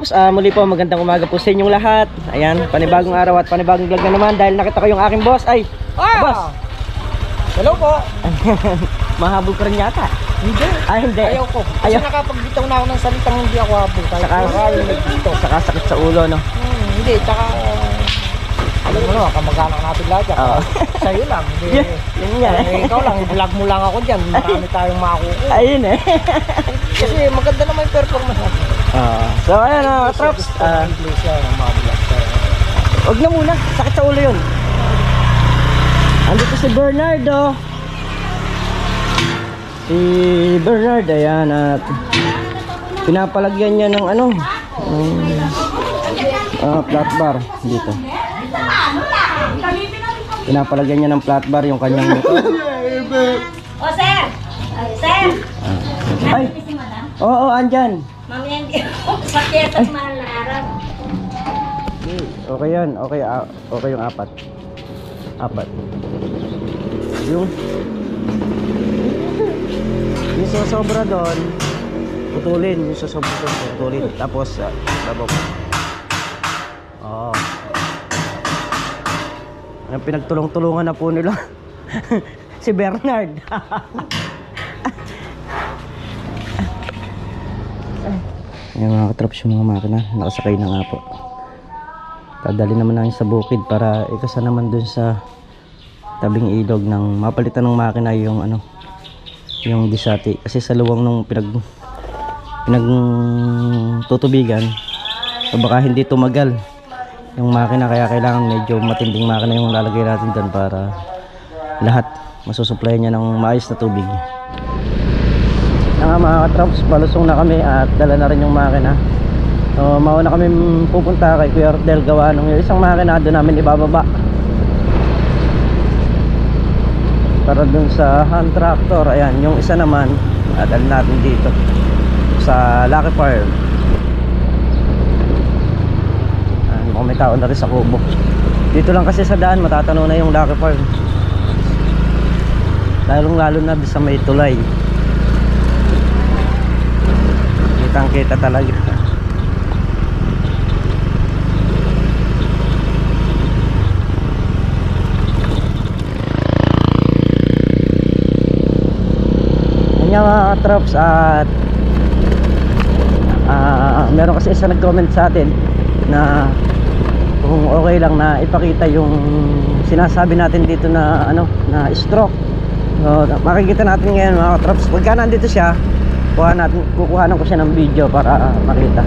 katrops, ah, muli po magandang umaga po sa inyong lahat. Ayan, panibagong araw at panibagong vlog na naman dahil nakita ko yung aking boss. Ay, boss! Hello po. Mahabol ka rin yata. Hindi. Ay, hindi. Ayaw ko. Kasi Ayaw. nakapagbitaw na ako ng salitang hindi ako habol. Kahit Saka- dito. Saka sakit sa ulo, no? Hmm, hindi, tsaka... alam mo naman, kamag-anak natin lahat yan. Oo. Sa'yo lang. Hindi. Yun, yun yan Eh, ikaw lang, i-vlog mo lang ako dyan. Marami tayong makukuha. Ayun eh. Kasi maganda naman yung performance natin. Ah, so, ayan mga katrops. Ah, ang mga vlog. Huwag na muna, sakit sa ulo yun. Andito si Bernardo. Si Bernard, ayan, at pinapalagyan niya ng ano, ng ah, flat bar dito. Pinapalagyan niya ng flat bar yung kanyang motor. O, sir! Ay, sir! Ay, oo, andyan. Mamaya hindi ako pakita sa mahal araw. Okay yan, okay, ah, okay yung apat. Apat. Yung yung sosobra doon, putulin. Yung sosobra doon, putulin. Tapos, uh, sabaw. Oo. Ang pinagtulong-tulungan na po nila. si Bernard. Yung mga katraps yung mga makina, nakasakay na nga po. Dadali naman namin sa bukid para ikasa naman dun sa tabing ilog ng mapalitan ng makina yung ano yung disati kasi sa luwang nung pinag pinag tutubigan so baka hindi tumagal yung makina. Kaya kailangan medyo matinding makina yung lalagay natin dun para lahat masusupply niya ng maayos na tubig nga mga katraps palusong na kami at dala na rin yung makina So, mauna kami pupunta kay Kuya Rodel gawa nung isang makina doon namin ibababa. Para dun sa hand tractor, ayan, yung isa naman, adal natin dito sa Lucky Farm. Ayan, mukhang may tao na rin sa kubo. Dito lang kasi sa daan, matatanaw na yung Lucky Farm. Lalong lalo na doon sa may tulay. Kitang kita talaga. Yung mga traps at ah, meron kasi isa nag-comment sa atin na kung okay lang na ipakita yung sinasabi natin dito na ano na stroke. So, makikita natin ngayon mga traps. Pagka nandito siya, kuha natin, kukuhanan ko siya ng video para makita.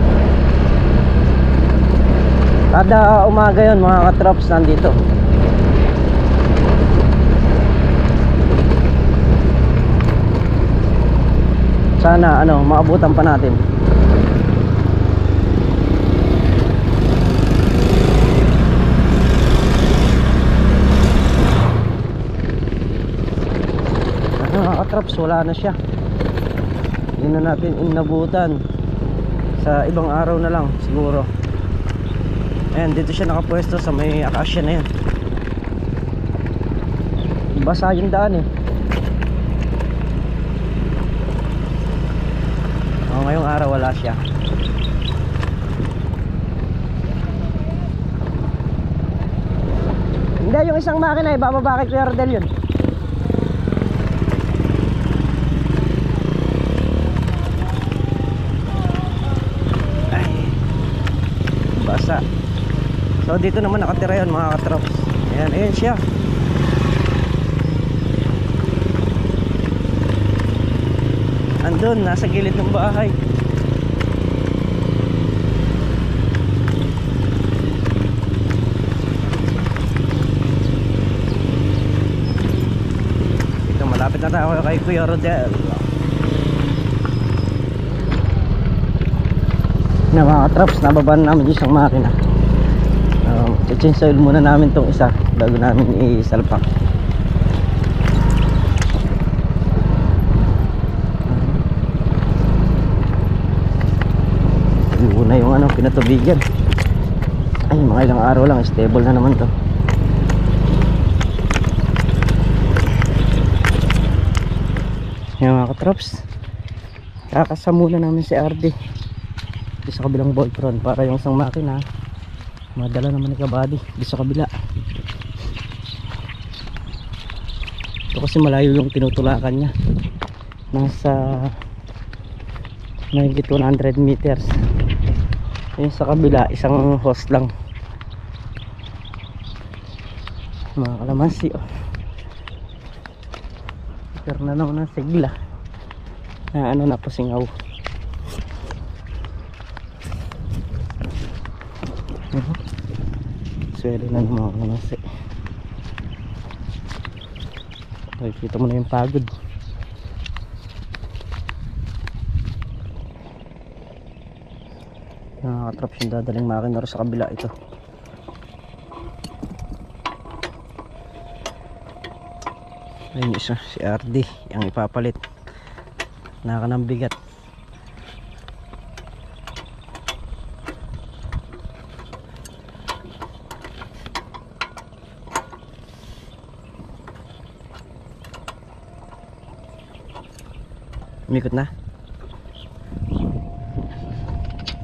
Kada umaga yon mga katrops nandito. sana ano maabutan pa natin ano nakatraps wala na siya hindi na natin inabutan sa ibang araw na lang siguro ayan dito siya nakapwesto sa may akasya na yan basa yung daan eh Oh, ngayong araw wala siya. Hindi, yung isang makina, ibababa kay Kuya Rodel yun. Ay, basa. So, dito naman nakatira yun mga katrops. Ayan, ayan siya. Andun, nasa gilid ng bahay. Ito, malapit na tayo kay Kuya Rodel. Na mga traps, nababa na namin isang makina. Um, change oil muna namin tong isa bago namin isalpak. Yun na yung ano, pinatubigan. Ay, mga ilang araw lang, stable na naman to. Yung mga katrops, kakasa muna namin si RD. sa kabilang Voltron para yung isang makina madala naman ni kabady di sa kabila. Ito kasi malayo yung tinutulakan niya. Nasa mahigit 100 meters. Yung sa kabila isang host lang. Mga kalamansi oh. na naman ang sigla. Na ano na po swelo na ng mga kalamansi nakikita mo na yung pagod. Nakakatraps yung dadaling makina sa kabila ito. Ayun isa si RD ang ipapalit. Naka ng bigat umikot na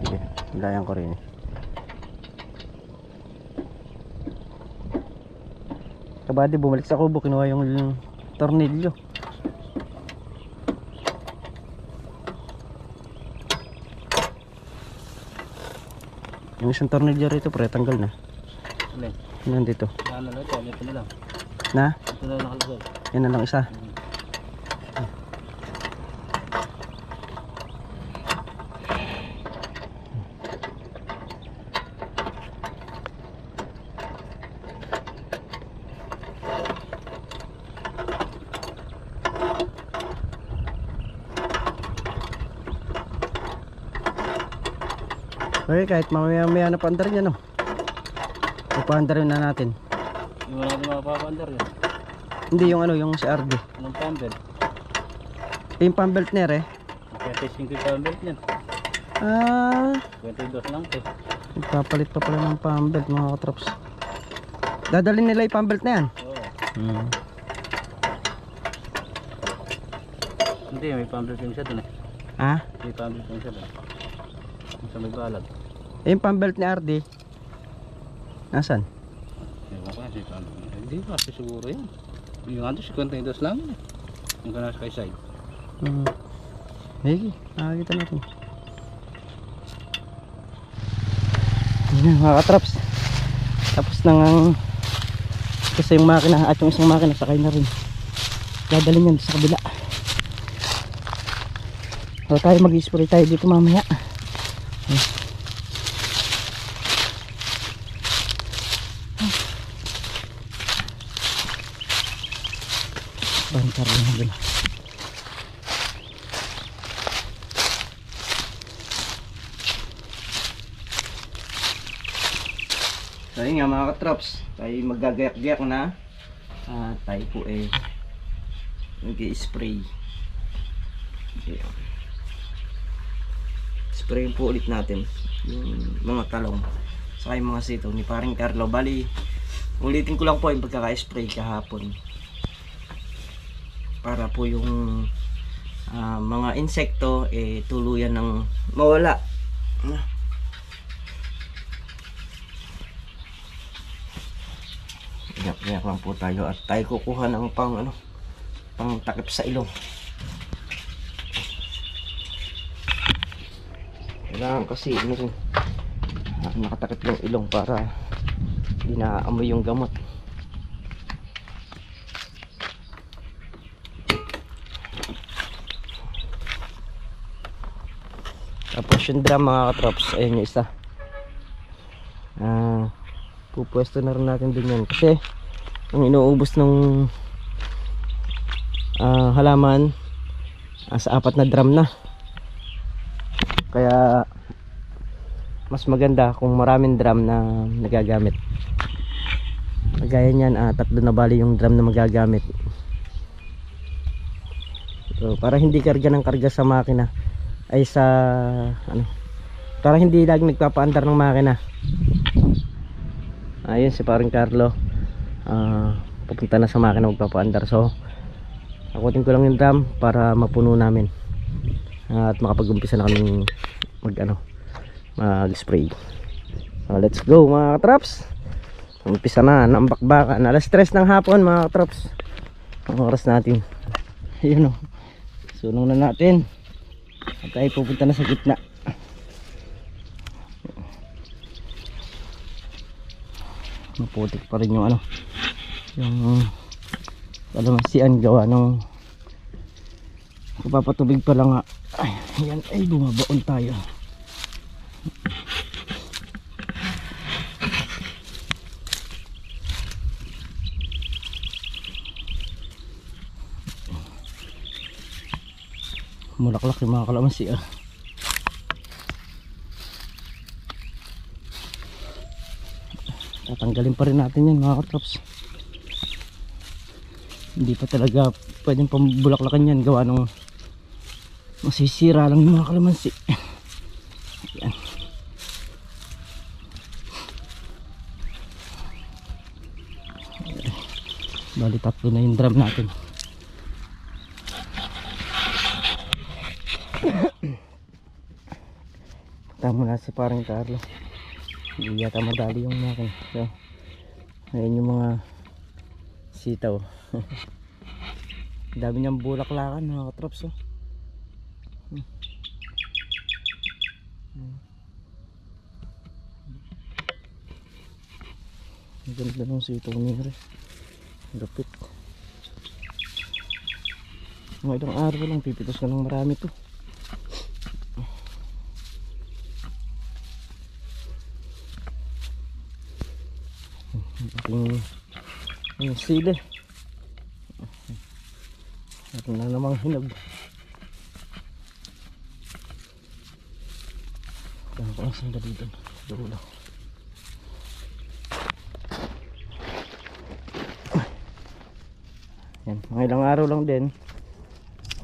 sige layan ko rin kabady bumalik sa kubo kinuha yung, yung tornilyo yung isang tornilyo rito pre tanggal na Alin? nandito Ano na ito? Ito na lang. na Ito na lang nakalagay. yan na lang isa Okay, kahit mamaya maya na paandar niya no. Papaandarin na natin. Hindi mo natin mapapandar yun. Hindi yung ano, yung si RD. Anong pambelt? Yung pambelt niya eh. Kaya testing ko yung pambelt niyan. Ah, 22 lang to. Nagpapalit pa pala ng pambelt mga katrops. Dadalhin nila yung pambelt na yan. Oo. Hmm. Hindi, may pambelt yung isa dun eh. Ah, May pambelt yung isa dun. Sa may balag. eh, yung pambelt ni RD. Nasaan? Ewan ko na si. Hindi, kasi siguro yan. Yung ano, 52 lang. yun eh. Yung ka nasa kay side. Hmm. Hey, nakakita natin. Yan mga katrops. Tapos nang ang kasi yung makina at yung isang makina sakay na rin. Dadalhin yan sa kabila. So tayo mag-spray tayo dito mamaya. Bantar na din. So yun nga mga katrops, tayo magagayak-gayak na. Ah, tayo po eh nag-spray. Spray po ulit natin yung mga talong saka yung mga sitaw ni paring Carlo. Bali, ulitin ko lang po yung pagkaka-spray kahapon. Para po yung ah, mga insekto eh tuluyan ng mawala. Ah. Iyak-iyak lang po tayo at tayo kukuha ng pang ano, pang takip sa ilong. Kailangan kasi ano rin, nakatakip yung ilong para hindi naaamoy yung gamot. Tapos yung drum mga katrops, ayun yung isa. Pupwesto na rin natin din yan. Kasi ang inuubos ng ah, halaman ah, sa apat na drum na. Kaya mas maganda kung maraming drum na nagagamit gaya niyan ah, tatlo na bali yung drum na magagamit. So, para hindi karga ng karga sa makina ay sa ano para hindi lagi nagpapaandar ng makina ayun si paring Carlo ah pupunta na sa makina magpapaandar so akutin ko lang yung drum para mapuno namin at makapag-umpisa na kami mag ano mag-spray. So, let's go mga katraps. Umpisa na ng bakbakan. Alas 3 ng hapon mga katraps. Ang oras natin. Ayun o. Sunong na natin. At tayo pupunta na sa gitna. Maputik pa rin yung ano. Yung kalamansian gawa nung Kapapatubig pa lang nga. Ay, yan. Ay, bumabaon tayo. Mulaklak yung mga kalamansi ah. Tatanggalin pa rin natin yan mga katrops. Hindi pa talaga pwedeng pambulaklakan yan gawa nung masisira lang yung mga kalamansi. Yan bali tatlo na yung drum natin. Tama na si parang Carlo hindi yata madali yung nakin so ayun yung mga sitaw dami niyang bulaklakan mga katrops oh Ang ganda ng sitaw ni Re. Lupit. Mga ilang araw lang, pipitos na ng marami to. Ating ang sili. Ito na namang hinog. Ano ko ang sandali dito? Dulo. Yan, mga ilang araw lang din.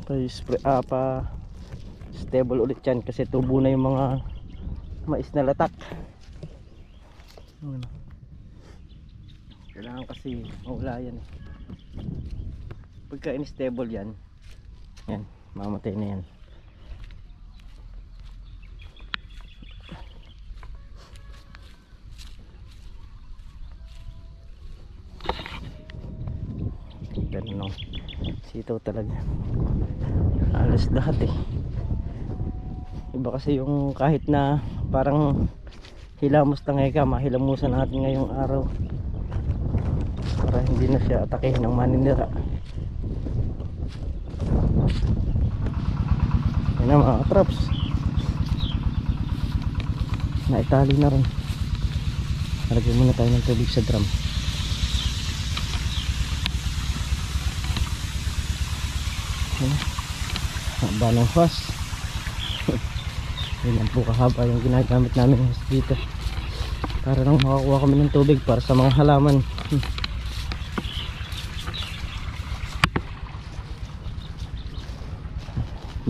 Pa ah, pa stable ulit yan kasi tubo na yung mga mais na latak. Ano? Kailangan kasi mawala yan. eh. Pagka unstable yan, yan, mamatay na yan. Ganun no. Sitaw talaga. Alas lahat eh. Iba kasi yung kahit na parang hilamos na ngayon ka, mahilamusan natin ngayong araw. Para hindi na siya atakehin ng maninira. Yan na mga traps. Naitali na rin. Lagyan muna tayo ng tubig sa drum. haba ng hose yun lang po kahaba yung ginagamit namin dito para lang makakuha kami ng tubig para sa mga halaman Hmm.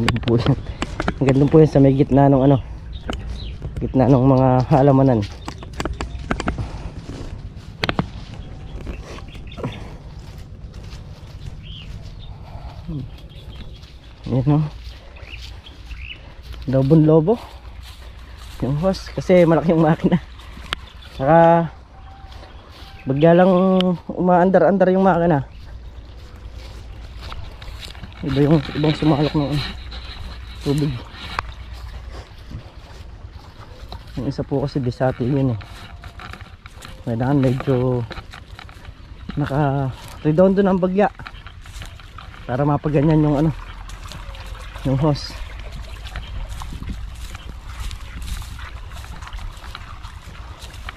yun po yan ang ganda po yan sa may gitna ng ano gitna ng mga halamanan Yan o. Lobon lobo. Yung hose. Kasi malaki yung makina. Saka bagya lang umaandar-andar yung makina. Iba yung ibang sumalok ano, tubig. Yung isa po kasi bisati yun eh. Kailangan medyo naka redondo ng bagya. Para mapaganyan yung ano yung hose.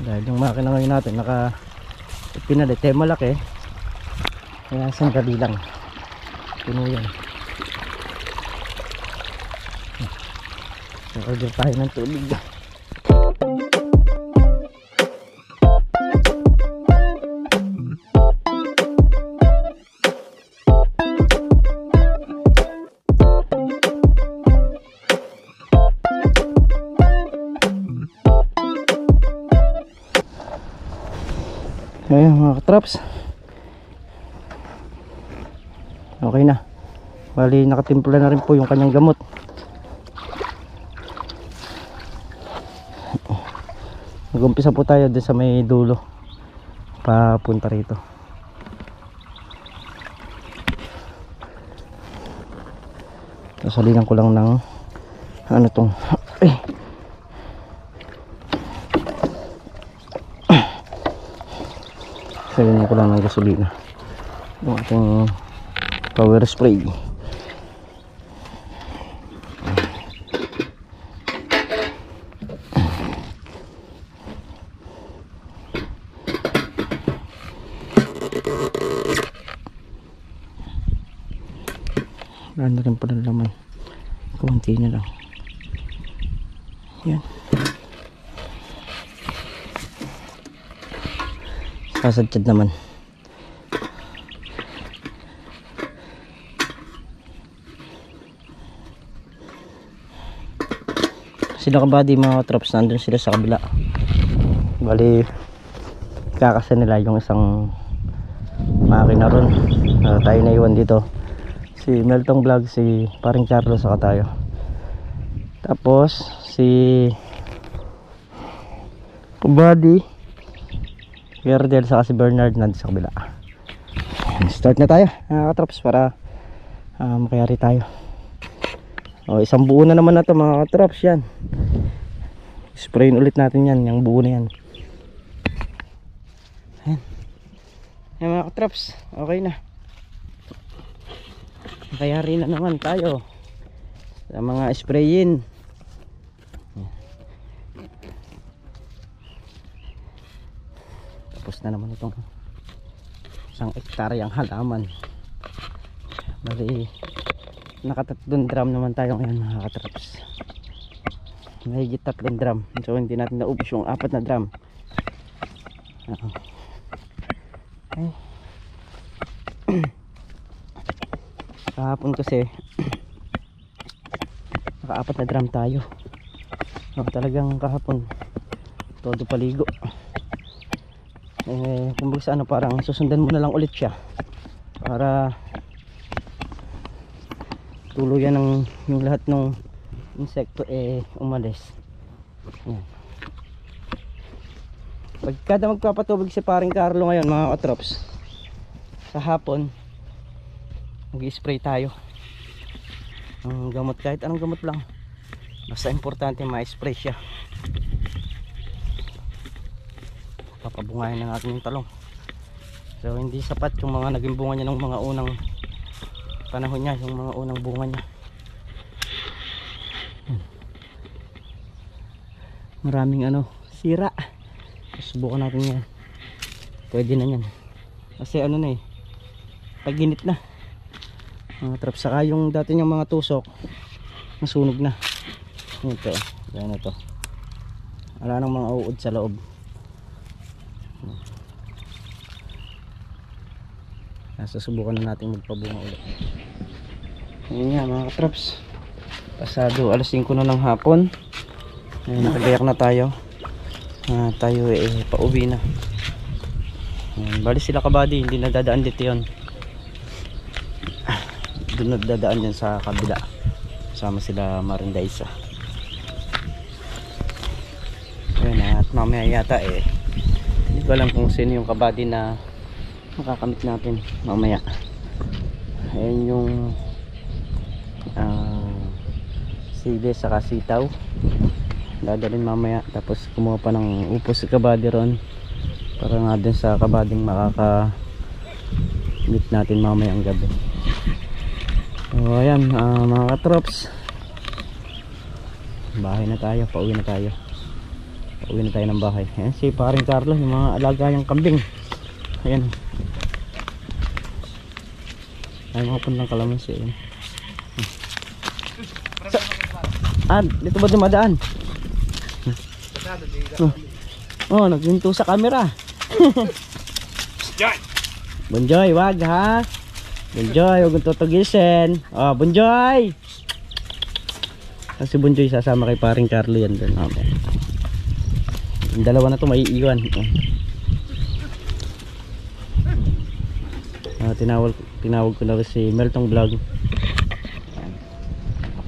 Dahil yung makina ngayon natin naka pinalit eh malaki. Kaya sandali lang. Puno yan so order tayo ng tubig. Ayan mga katraps. Okay na. Bali nakatimpla na rin po yung kanyang gamot Mag-umpisa po tayo dun sa may dulo. Papunta rito. Sasalinan ko lang ng ano tong eh. Salinan ko lang ng gasolina. Yung ating power spray. Wala na rin pala laman. Kunti na lang. Yan. Sasadjad naman. Sila kabady mga traps nandun sila sa kabila. Bali kakasa nila yung isang makina ron. Ah, tayo na iwan dito si Meltong Vlog, si paring Carlos saka tayo. Tapos si Buddy, Gerdel saka si Bernard nandun sa kabila. Start na tayo, mga katrops para uh, makayari tayo. O, isang buo na naman na to mga katrops yan. Sprayin ulit natin yan, yung buo na yan. Ayan. Ayan mga katrops, okay na. Nakayari na naman tayo sa mga sprayin. Tapos na naman itong isang ektaryang halaman. Bali, nakatatlong drum naman tayo ngayon mga katraps. Mahigit tatlong drum. So hindi natin naubos yung apat na drum. Oo. Okay. kahapon kasi nakaapat na drum tayo. Oh, talagang kahapon todo paligo. Eh kumbaga sa ano parang susundan mo na lang ulit siya para tuluyan ng yung lahat ng insekto eh umalis. Yan pagkada magpapatubig si paring Carlo ngayon mga katrops sa hapon mag-spray tayo. Ang gamot kahit anong gamot lang basta importante ma-spray siya. Papabungayan ng ating talong. So hindi sapat yung mga naging bunga niya ng mga unang panahon niya yung mga unang bunga niya. Maraming ano sira. Subukan natin yan. Pwede na yan. Kasi ano na eh paginit na mga trap. Saka yung dati niyang mga tusok nasunog na. Ito yan ito. Wala nang mga uod sa loob. Nasa subukan na natin magpabunga ulit. Yun nga mga traps pasado alas 5 na ng hapon. Ayun, nakagayak na tayo. Ah, tayo eh pauwi na. Ayun, bali sila kabady hindi na dadaan dito yun doon nagdadaan yan sa kabila. Sama sila Marinda Isa. Yun at mamaya yata eh. Hindi ko alam kung sino yung kabady na makakamit natin mamaya. Ayun yung uh, sili saka sitaw. Dadalhin mamaya tapos kumuha pa ng upos si kabady ron. Para nga din sa kabading makaka meet natin mamaya ang gabi So ayan ah, mga katrops. Bahay na tayo, pauwi na tayo. Pauwi na tayo ng bahay. Ayan si paring Carlo, yung mga alaga yung kambing. Ayan. Ay mga punlang kalamansi ayan. Sa, ah, dito ba dumadaan? Oh, oh naghinto sa camera. Bonjoy, wag ha Bonjoy, huwag kong tutugisin. Oh, Bonjoy! Kasi Bonjoy sasama kay paring Carlo yan doon. Okay. Yung dalawa na to may iiwan. Oh. Ah, tinawag, tinawag ko na rin si Meltong Vlog.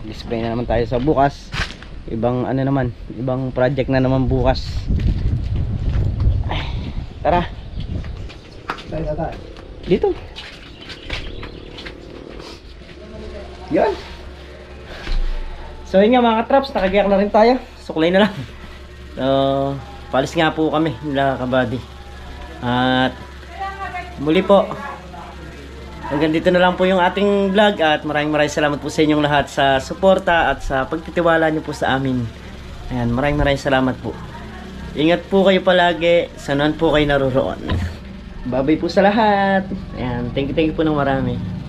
Display na naman tayo sa bukas. Ibang ano naman, ibang project na naman bukas. Tara. Tayo, tayo. Dito. Yan. So yun nga mga traps, nakagiyak na rin tayo. Suklay na lang. So, palis nga po kami nila kabady. At muli po. Hanggang dito na lang po yung ating vlog at maraming maraming salamat po sa inyong lahat sa suporta at sa pagtitiwala niyo po sa amin. Ayan, maraming maraming salamat po. Ingat po kayo palagi. Sanuan po kayo naroroon. Babay po sa lahat. Ayan, thank you, thank you po ng marami.